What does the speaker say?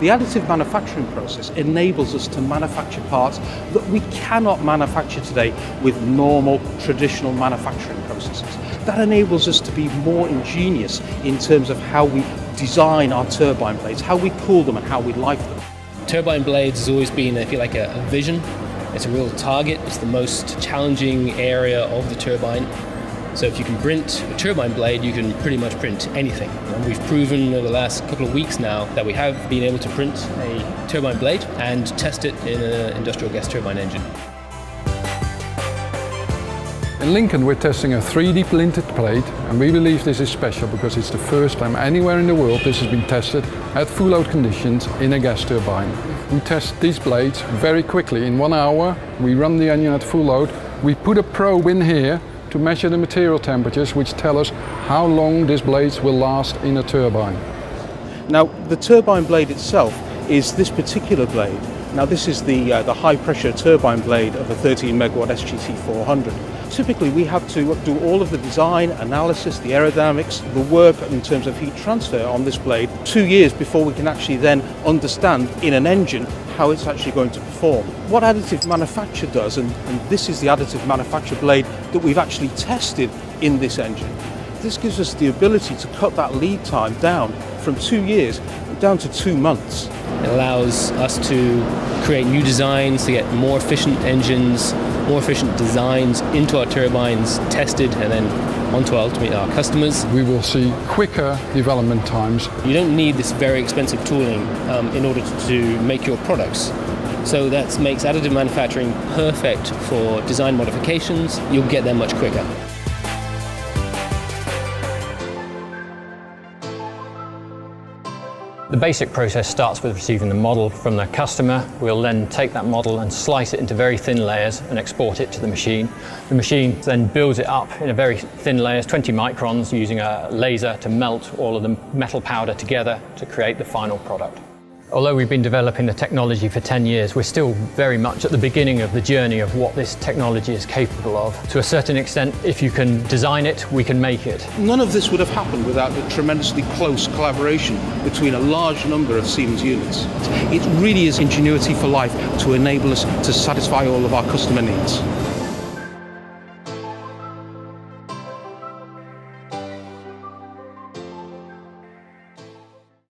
The additive manufacturing process enables us to manufacture parts that we cannot manufacture today with normal traditional manufacturing processes. That enables us to be more ingenious in terms of how we design our turbine blades, how we cool them and how we life them. Turbine blades has always been, I feel like, a, a vision. It's a real target. It's the most challenging area of the turbine. So if you can print a turbine blade, you can pretty much print anything. And we've proven over the last couple of weeks now that we have been able to print a turbine blade and test it in an industrial gas turbine engine. In Lincoln we're testing a 3D printed plate and we believe this is special because it's the first time anywhere in the world this has been tested at full load conditions in a gas turbine. We test these blades very quickly. In one hour we run the engine at full load. We put a probe in here to measure the material temperatures which tell us how long these blades will last in a turbine. Now the turbine blade itself is this particular blade. Now this is the, uh, the high pressure turbine blade of a 13 megawatt SGT 400. Typically we have to do all of the design, analysis, the aerodynamics, the work in terms of heat transfer on this blade two years before we can actually then understand in an engine how it's actually going to perform. What additive manufacture does, and, and this is the additive manufacture blade that we've actually tested in this engine, this gives us the ability to cut that lead time down from two years down to two months. It allows us to create new designs to get more efficient engines, more efficient designs into our turbines, tested and then onto ultimately our customers. We will see quicker development times. You don't need this very expensive tooling um, in order to make your products. So that makes additive manufacturing perfect for design modifications. You'll get there much quicker. The basic process starts with receiving the model from the customer. We'll then take that model and slice it into very thin layers and export it to the machine. The machine then builds it up in a very thin layers, 20 microns, using a laser to melt all of the metal powder together to create the final product. Although we've been developing the technology for 10 years, we're still very much at the beginning of the journey of what this technology is capable of. To a certain extent, if you can design it, we can make it. None of this would have happened without the tremendously close collaboration between a large number of Siemens units. It really is ingenuity for life to enable us to satisfy all of our customer needs.